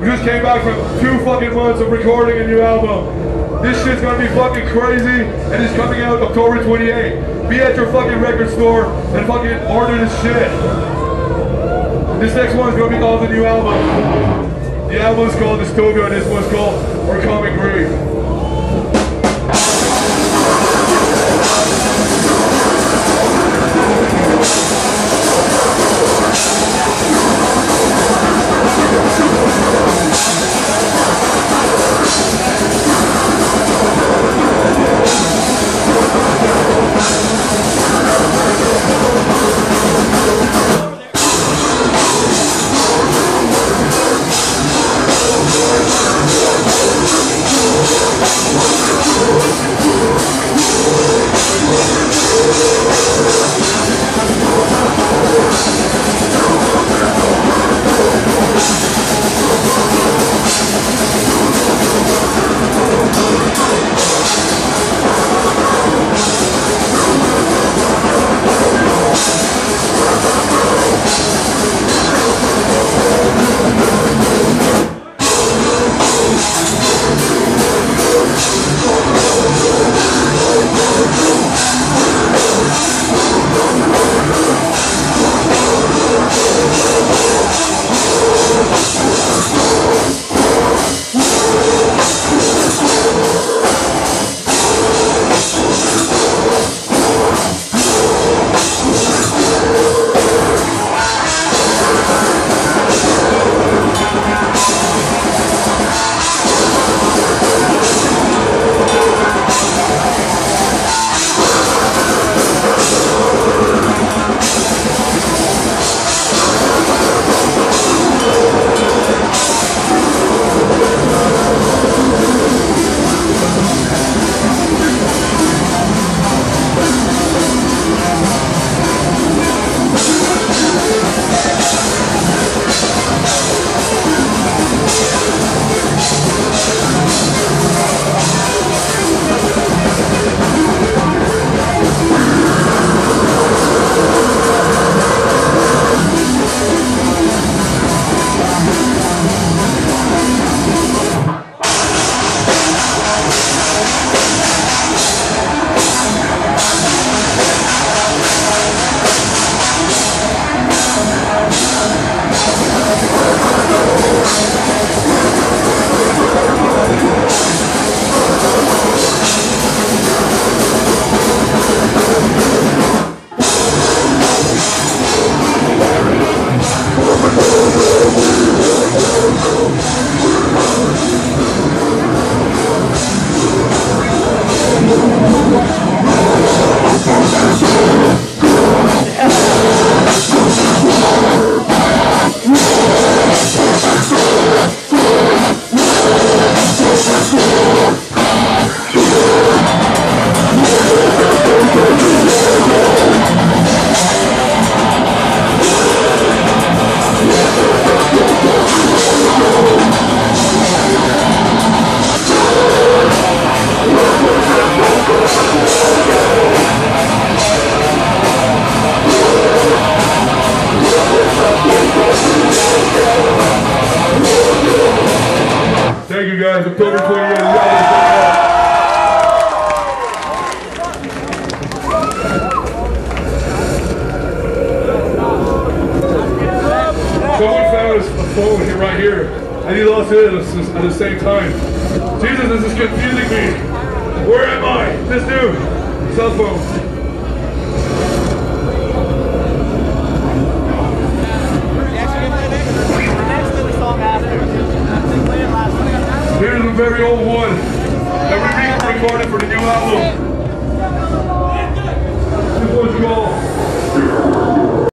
We just came back from two fucking months of recording a new album. This shit's gonna be fucking crazy, and it's coming out October 28th. Be at your fucking record store and fucking order this shit. This next one's gonna be called the new album. The album's called Dystopia, and this one's called Thank you guys. October 28th. the album's coming. Someone found his phone here, right here, and he lost it at the same time. Jesus, this is confusing me. Where am I? This dude. Cell phone. A very old one that we re-recorded for the new album. This one's called